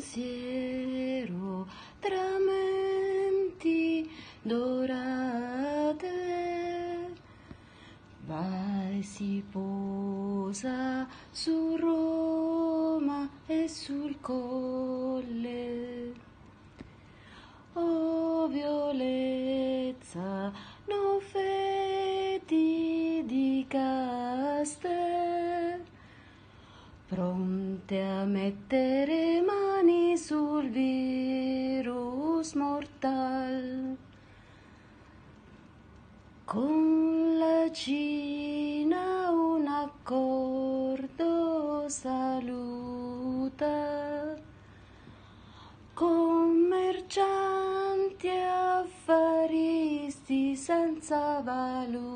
pensiero tra menti dorate. Vai si posa su Roma e sul colle. Oh violezza no feti di caster pronte a mettere mani sul virus mortal. Con la Cina un accordo saluta, commercianti e affaristi senza valuta.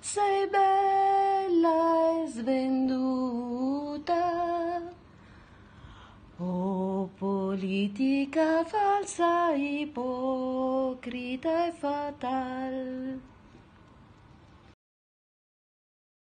Sei bella e svenduta. Oh politica falsa, ipocrita e fatal.